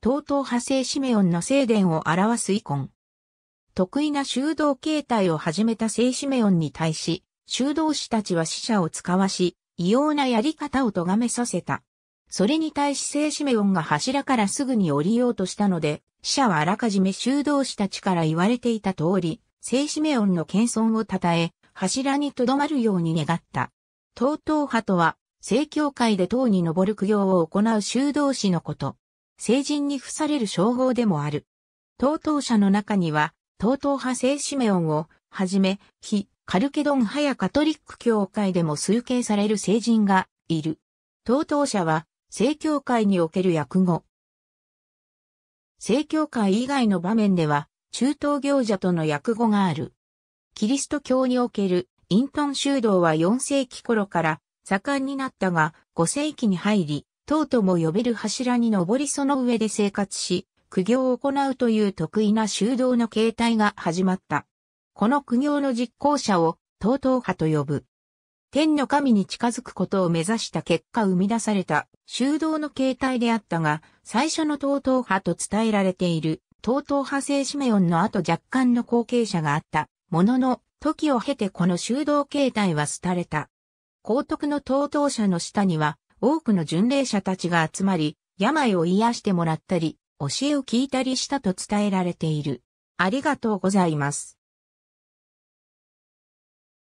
東東派生シメオンの聖殿を表すイコン。得意な修道形態を始めた聖シメオンに対し、修道士たちは死者を使わし、異様なやり方を咎めさせた。それに対し聖シメオンが柱からすぐに降りようとしたので、死者はあらかじめ修道士たちから言われていた通り、聖シメオンの謙遜を称え、柱に留まるように願った。東東派とは、聖教会で塔に登る苦行を行う修道士のこと。聖人に付される称号でもある。東東者の中には、東東派聖シメオンを、はじめ、非カルケドン派やカトリック教会でも崇敬される聖人がいる。東東者は、聖教会における訳語。聖教会以外の場面では、中東行者との訳語がある。キリスト教におけるイントン修道は4世紀頃から盛んになったが、5世紀に入り、塔とも呼べる柱に登りその上で生活し、苦行を行うという得意な修道の形態が始まった。この苦行の実行者を、塔々派と呼ぶ。天の神に近づくことを目指した結果生み出された修道の形態であったが、最初の塔々派と伝えられている、塔々派聖シメオンの後若干の後継者があった。ものの、時を経てこの修道形態は廃れた。高徳の塔々者の下には、多くの巡礼者たちが集まり、病を癒してもらったり、教えを聞いたりしたと伝えられている。ありがとうございます。